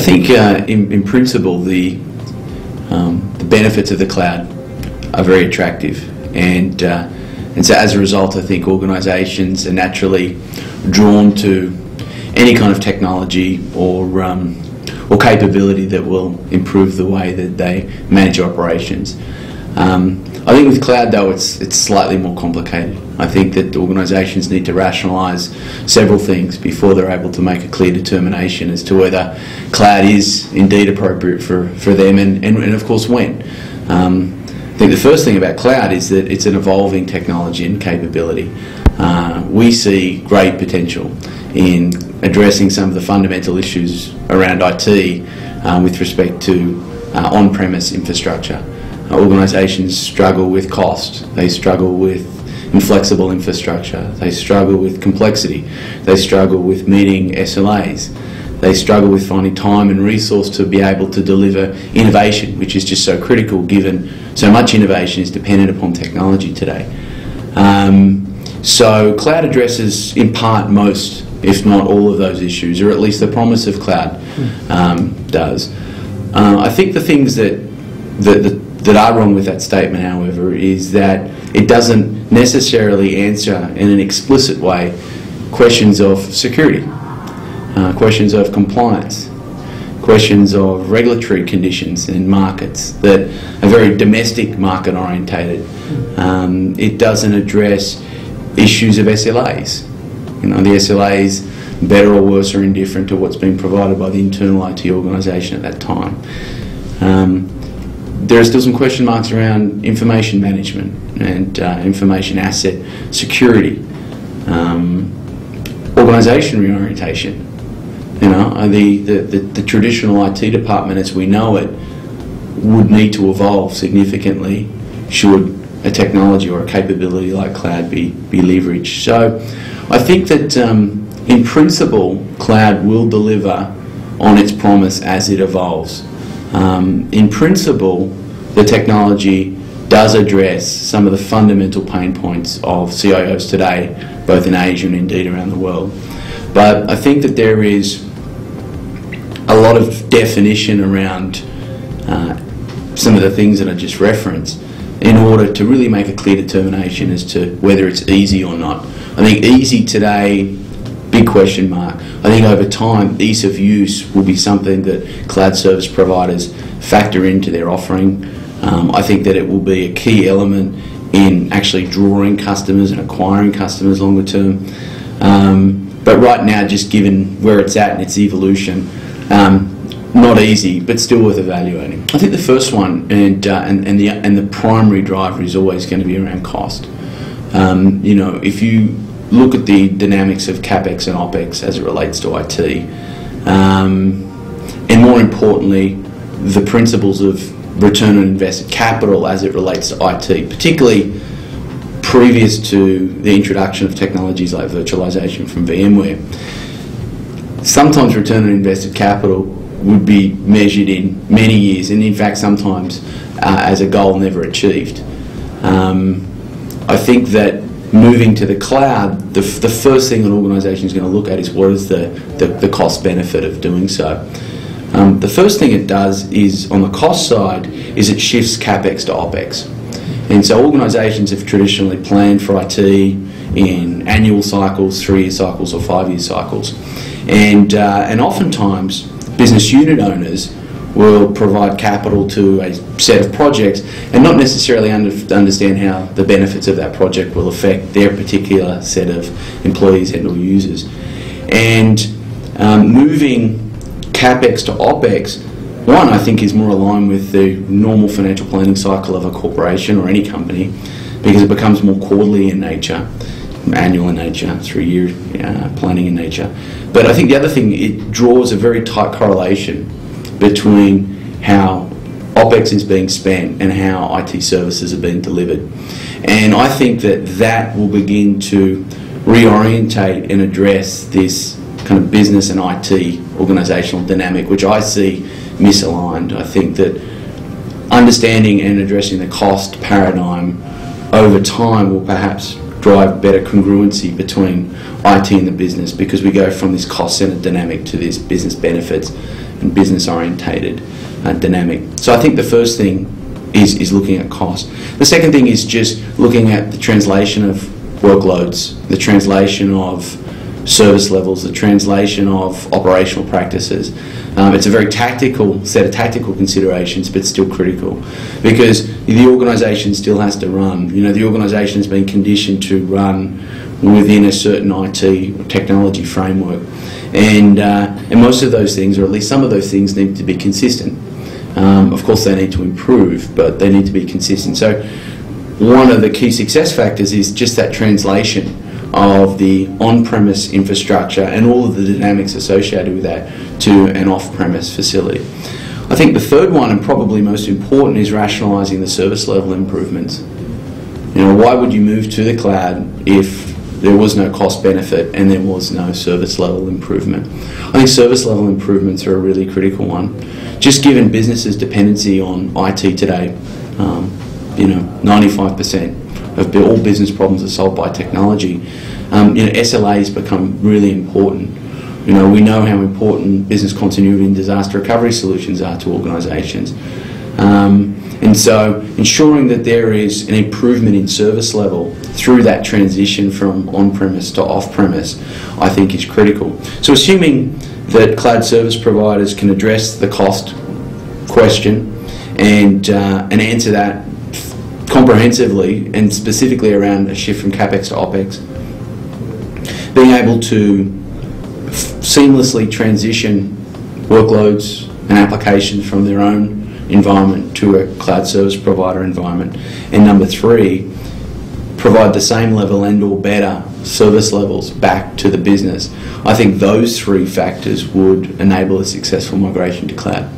think uh, in, in principle the, um, the benefits of the cloud are very attractive and uh, and so as a result I think organisations are naturally drawn to any kind of technology or um, or capability that will improve the way that they manage operations. Um, I think with cloud though it's it's slightly more complicated. I think that organisations need to rationalise several things before they're able to make a clear determination as to whether cloud is indeed appropriate for, for them and, and, and of course when. Um, I think the first thing about cloud is that it's an evolving technology and capability. Uh, we see great potential in addressing some of the fundamental issues around IT um, with respect to uh, on-premise infrastructure. Uh, organisations struggle with cost, they struggle with inflexible infrastructure, they struggle with complexity, they struggle with meeting SLAs, they struggle with finding time and resource to be able to deliver innovation, which is just so critical given so much innovation is dependent upon technology today. Um, so cloud addresses in part most, if not all of those issues, or at least the promise of cloud um, does. Uh, I think the things that, that, that that are wrong with that statement, however, is that it doesn't necessarily answer in an explicit way questions of security, uh, questions of compliance, questions of regulatory conditions in markets that are very domestic market orientated. Um, it doesn't address issues of SLAs. You know, the SLAs, better or worse or indifferent to what's being provided by the internal IT organisation at that time. There are still some question marks around information management and uh, information asset security, um, organisation reorientation. You know, uh, the, the, the, the, traditional IT department as we know it would need to evolve significantly should a technology or a capability like cloud be, be leveraged. So I think that um, in principle, cloud will deliver on its promise as it evolves. Um, in principle, the technology does address some of the fundamental pain points of CIOs today, both in Asia and indeed around the world. But I think that there is a lot of definition around uh, some of the things that I just referenced in order to really make a clear determination as to whether it's easy or not. I think easy today big question mark. I think over time, ease of use will be something that cloud service providers factor into their offering. Um, I think that it will be a key element in actually drawing customers and acquiring customers longer term. Um, but right now, just given where it's at and its evolution, um, not easy, but still worth evaluating. I think the first one and uh, and, and the and the primary driver is always going to be around cost. Um, you know, if you look at the dynamics of capex and opex as it relates to IT, um, and more importantly, the principles of return on invested capital as it relates to IT, particularly previous to the introduction of technologies like virtualization from VMware. Sometimes return on invested capital would be measured in many years, and in fact, sometimes uh, as a goal never achieved. Um, I think that moving to the cloud, the, the first thing an organisation is going to look at is what is the, the, the cost benefit of doing so. Um, the first thing it does is on the cost side is it shifts capex to opex. And so organisations have traditionally planned for IT in annual cycles, three-year cycles or five-year cycles. And, uh, and oftentimes business unit owners will provide capital to a set of projects and not necessarily under, understand how the benefits of that project will affect their particular set of employees and or users. And um, moving capex to opex, one I think is more aligned with the normal financial planning cycle of a corporation or any company because it becomes more quarterly in nature, annual in nature, three-year uh, planning in nature. But I think the other thing, it draws a very tight correlation between how OPEX is being spent and how IT services are being delivered. And I think that that will begin to reorientate and address this kind of business and IT organisational dynamic, which I see misaligned. I think that understanding and addressing the cost paradigm over time will perhaps drive better congruency between IT and the business because we go from this cost centered dynamic to this business benefits and business orientated uh, dynamic. So I think the first thing is, is looking at cost. The second thing is just looking at the translation of workloads, the translation of service levels, the translation of operational practices. Um, it's a very tactical set of tactical considerations, but still critical because the organisation still has to run. You know, the organisation has been conditioned to run within a certain IT technology framework, and uh, and most of those things, or at least some of those things, need to be consistent. Um, of course, they need to improve, but they need to be consistent. So, one of the key success factors is just that translation of the on-premise infrastructure and all of the dynamics associated with that to an off-premise facility. I think the third one, and probably most important, is rationalising the service level improvements. You know, why would you move to the cloud if there was no cost benefit and there was no service level improvement? I think service level improvements are a really critical one. Just given businesses' dependency on IT today, um, you know, 95% of all business problems are solved by technology. Um, you know, SLAs become really important. You know, we know how important business continuity and disaster recovery solutions are to organisations. Um, and so ensuring that there is an improvement in service level through that transition from on-premise to off-premise, I think is critical. So assuming that cloud service providers can address the cost question and, uh, and answer that comprehensively and specifically around a shift from capex to opex. Being able to seamlessly transition workloads and applications from their own environment to a cloud service provider environment. And number three, provide the same level and or better service levels back to the business. I think those three factors would enable a successful migration to cloud.